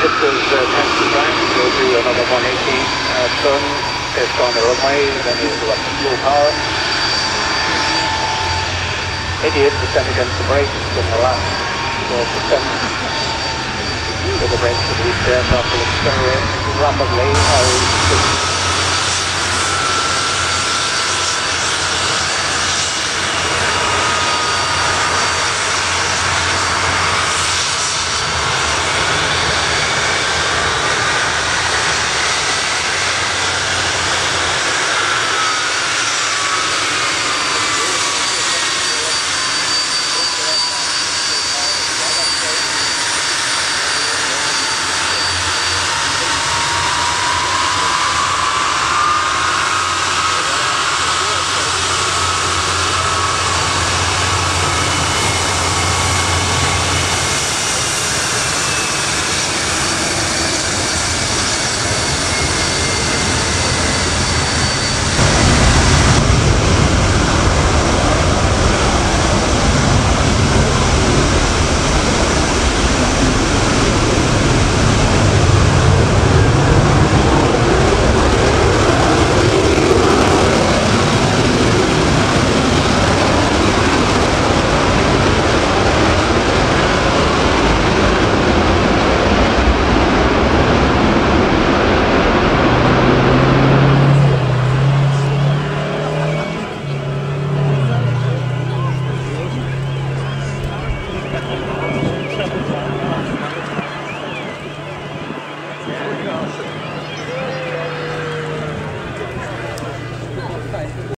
it was uh, 10 to ground, we'll do another 180 uh, turn, test on the runway, then we'll go up to full power. 88% against the brakes in the last 4%. With the brakes released aircraft will accelerate rapidly.